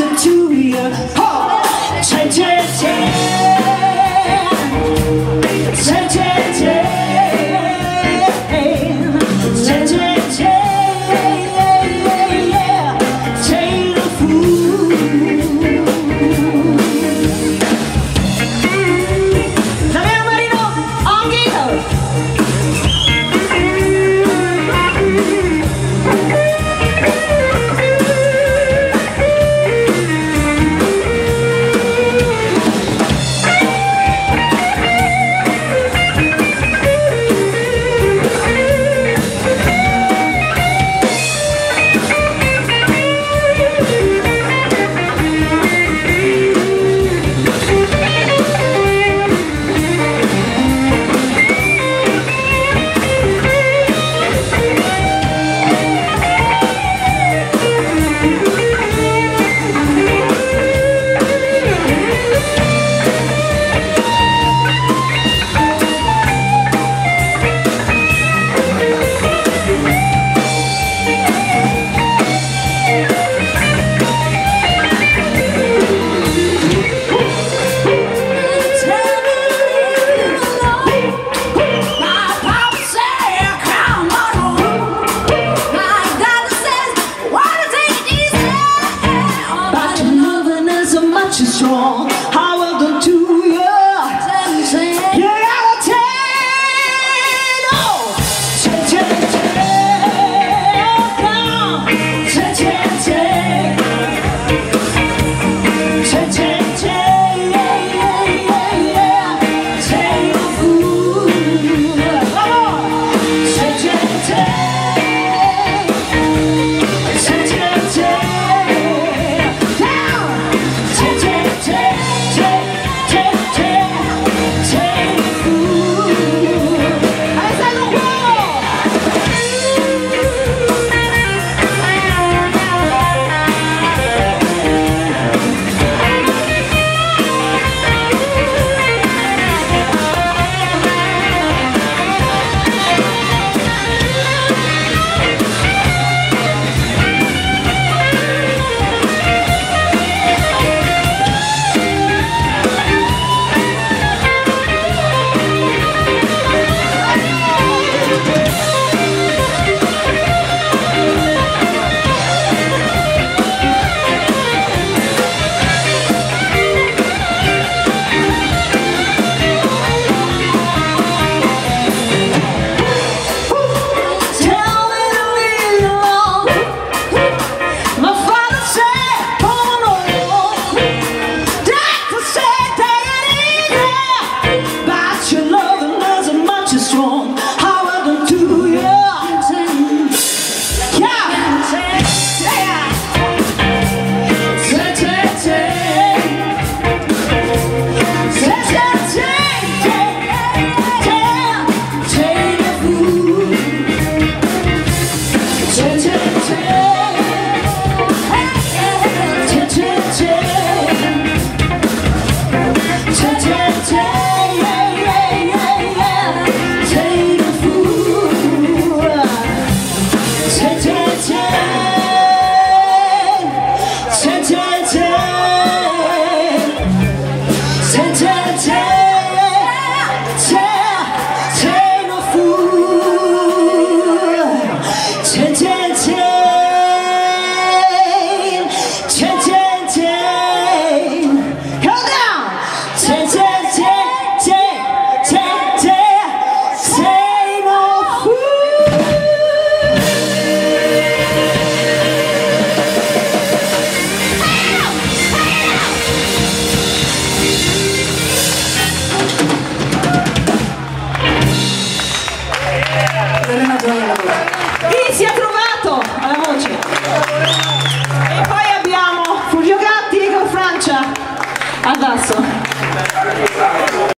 to do ya. Oh, change, change, change. much is wrong take Lì si è trovato alla voce. E poi abbiamo Fulvio Gatti con Francia Adesso.